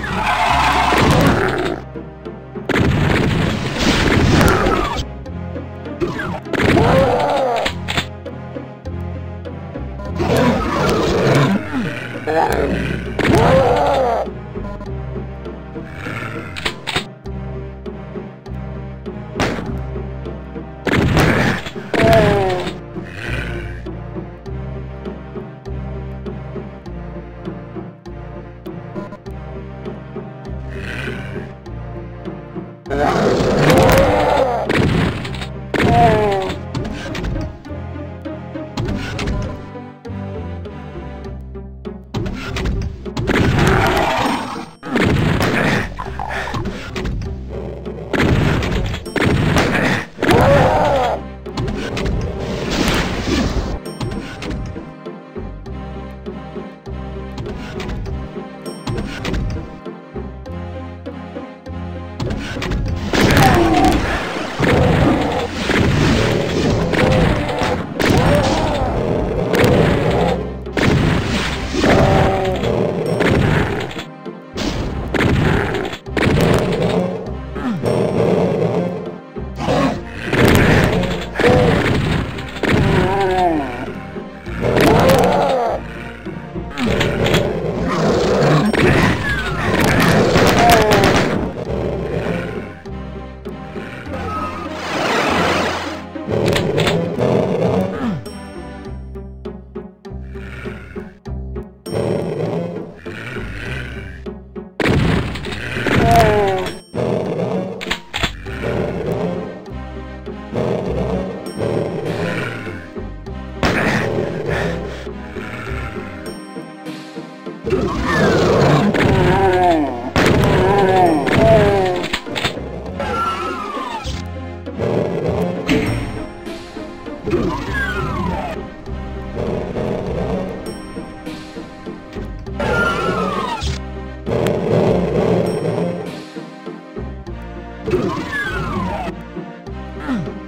you. Hmm.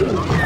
Ooh.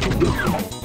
Thank.